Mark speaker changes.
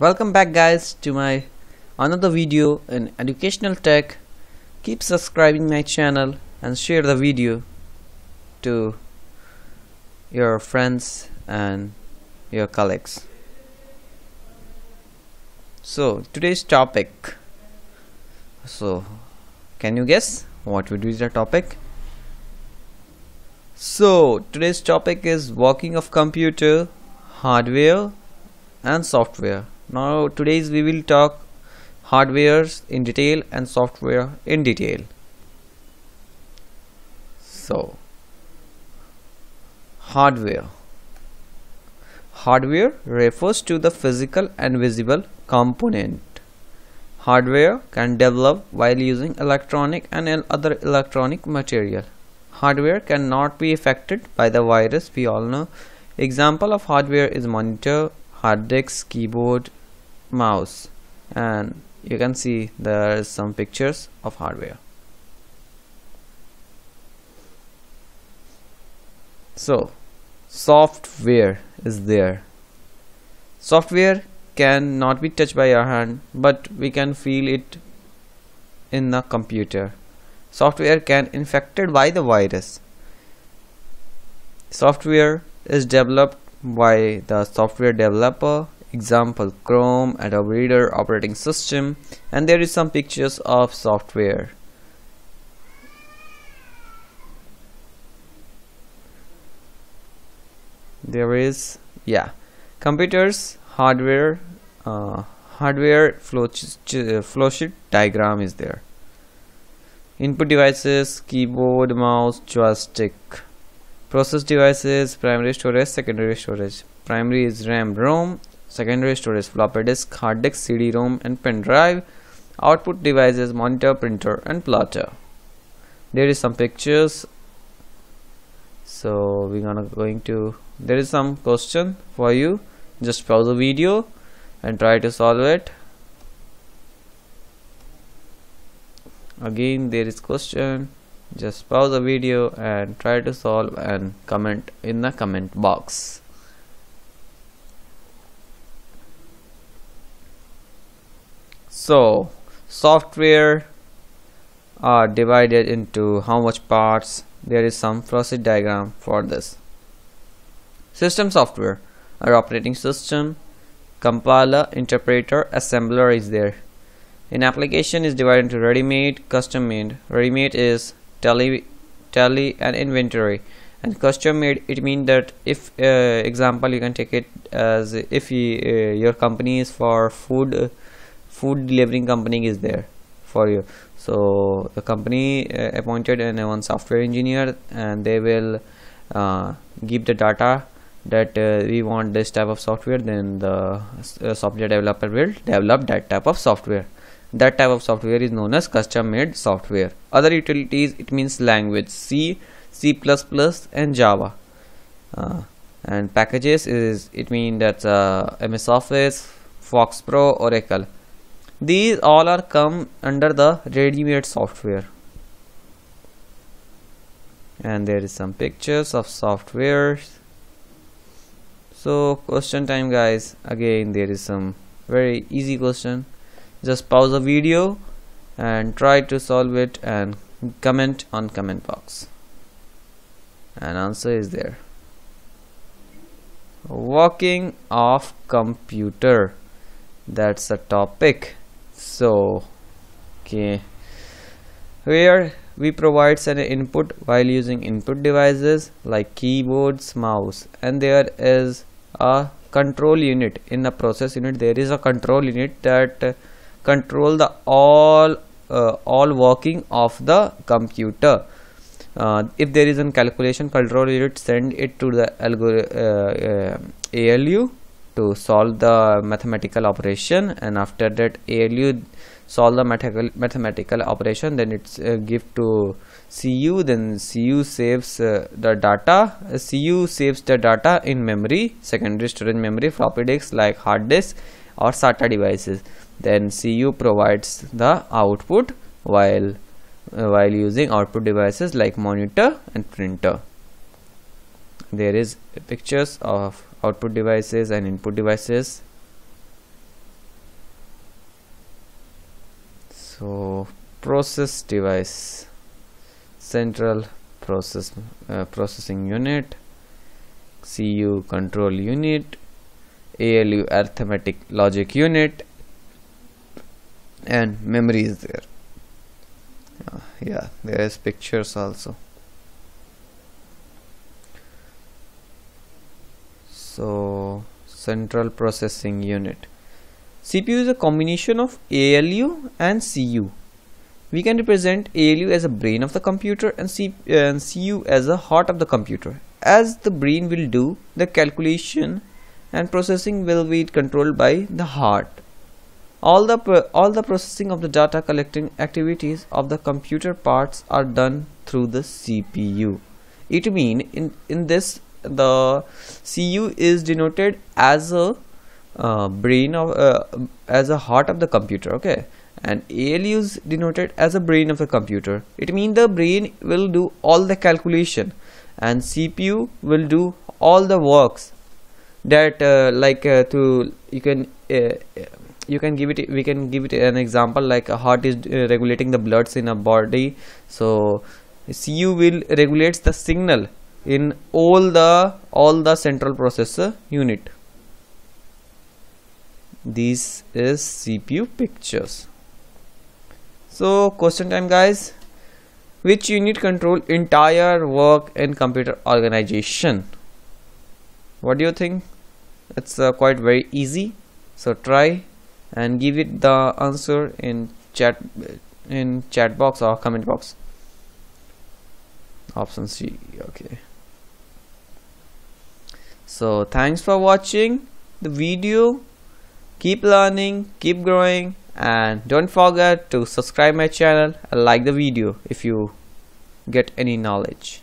Speaker 1: welcome back guys to my another video in educational tech. Keep subscribing my channel and share the video to your friends and your colleagues. So today's topic. So can you guess what would be the topic? So today's topic is working of computer hardware and software now today's we will talk hardwares in detail and software in detail. So hardware. Hardware refers to the physical and visible component. Hardware can develop while using electronic and other electronic material. Hardware cannot be affected by the virus we all know. Example of hardware is monitor hard disk keyboard mouse and you can see there is some pictures of hardware. So software is there. Software can not be touched by our hand but we can feel it in the computer. Software can infected by the virus. Software is developed by the software developer example chrome adobe reader operating system and there is some pictures of software. There is yeah computers hardware uh, hardware flow, flow sheet diagram is there. Input devices keyboard mouse joystick process devices primary storage secondary storage. Primary is ram rom. Secondary storage floppy disk hard disk cd-rom and pen drive. Output devices monitor printer and plotter. There is some pictures. So we're gonna going to there is some question for you. Just pause the video and try to solve it. Again there is question just pause the video and try to solve and comment in the comment box. So software are divided into how much parts. There is some process diagram for this. System software. Our operating system compiler interpreter assembler is there. An application is divided into ready-made custom made ready-made is tally tally and inventory. And custom made it means that if uh, example you can take it as if you, uh, your company is for food uh, food delivering company is there for you. So the company uh, appointed an one software engineer and they will uh, give the data that uh, we want this type of software then the software developer will develop that type of software that type of software is known as custom made software. Other utilities it means language c c++ and java. Uh, and packages is it means that uh, ms office FoxPro oracle. These all are come under the ready-made software. And there is some pictures of software. So question time guys. Again there is some very easy question just pause the video and try to solve it and comment on comment box. And answer is there. Walking off computer. That's a topic. So okay. Where we provides an input while using input devices like keyboards mouse and there is a control unit. In a process unit there is a control unit that control the all uh, all working of the computer. Uh, if there is a calculation control unit send it to the uh, ALU to solve the mathematical operation. And after that ALU solve the mathematical mathematical operation then it's uh, give to cu then cu saves uh, the data. Uh, cu saves the data in memory secondary storage memory floppy disks like hard disk or SATA devices. Then cu provides the output while uh, while using output devices like monitor and printer. There is pictures of output devices and input devices. So process device central process uh, processing unit CU control unit ALU arithmetic logic unit and memory is there. Uh, yeah there is pictures also. So central processing unit. CPU is a combination of ALU and CU we can represent ALU as a brain of the computer and, C and CU as a heart of the computer. As the brain will do the calculation and processing will be controlled by the heart. All the all the processing of the data collecting activities of the computer parts are done through the CPU it mean in in this the CU is denoted as a uh, brain of uh, as a heart of the computer okay and ALU is denoted as a brain of the computer. It means the brain will do all the calculation. And CPU will do all the works that uh, like uh, to you can uh, you can give it we can give it an example like a heart is uh, regulating the bloods in a body. So CU will regulates the signal in all the all the central processor unit. This is CPU pictures so question time guys. Which unit control entire work in computer organization? What do you think? It's uh, quite very easy. So try and give it the answer in chat in chat box or comment box. Option C. Okay. So thanks for watching the video. Keep learning keep growing and don't forget to subscribe my channel and like the video if you get any knowledge